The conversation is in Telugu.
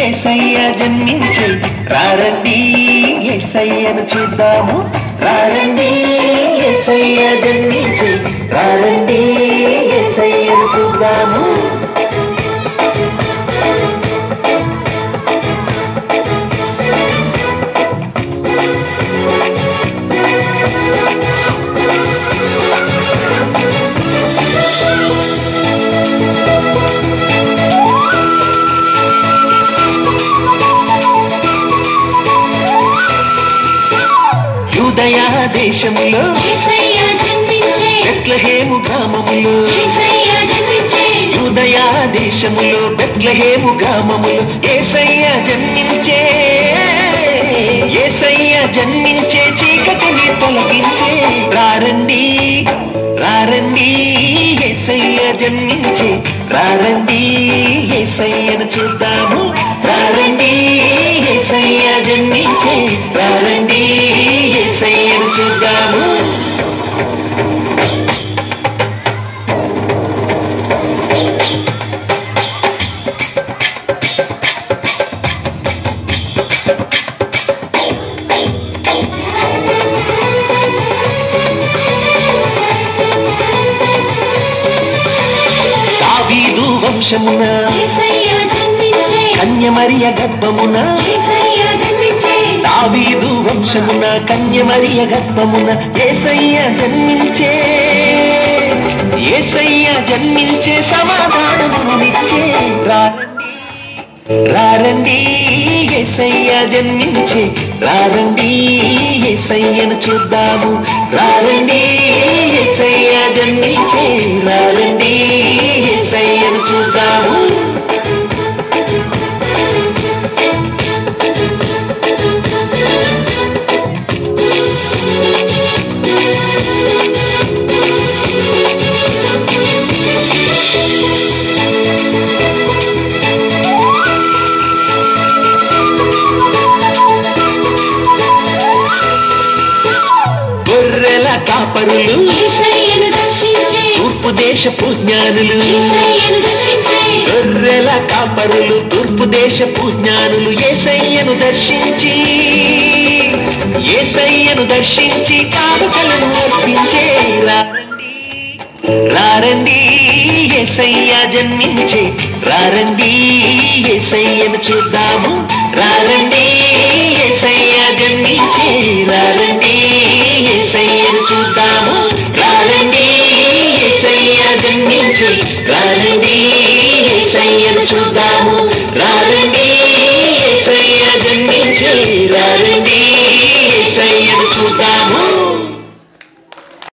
ఎసయ్య జన్మించి రారండి ఎసయ్యను చూద్దాము. రారండి ఎసయ్య జన్మించి రారండి ఎసయ్యను చూద్దాము. యూదయ దేశములో. బెత్లహేము గ్రామములో. యూదయ దేశములో బెత్లహేము గ్రామములో. ఏసయ్య జన్మించే. ఏసయ్య జన్మించే చీకటిని తొలగించే. రారండి రారండి ఏసయ్య జన్మించే. రారండి ఏసయ్యను చూద్దాము. రారండి ఏసయ్య జన్మించే. చూద్దాము వంశమున కన్యమరియ గర్భమున దావీదు వంశమున కన్యమరియ గర్భమున ఏసయ్య జన్మించే. ఏసయ్య జన్మించే సమాధానమునిచ్చే రారండి రారండి ఏసయ్య జన్మించే. రారండి ఏసయ్యను చూద్దాము. రారండి ఏసయ్య జన్మించే. రారండి కాపరులు దర్శించే. తూర్పు దేశపు జ్ఞానులు యేసయ్యను దర్శించే. గొర్రెల కాపరులు తూర్పు దేశపు జ్ఞానులు ఏసయ్యను దర్శించి. ఏసయ్యను దర్శించి కానుకలను అర్పించే. రారండి. రారండి ఏసయ్య జన్మించే. రారండి ఏసయ్యను చూద్దాము. రారండి ఏసయ్య జన్మించే. ఏసయ్య జన్మించే రారండి చూద్దాము.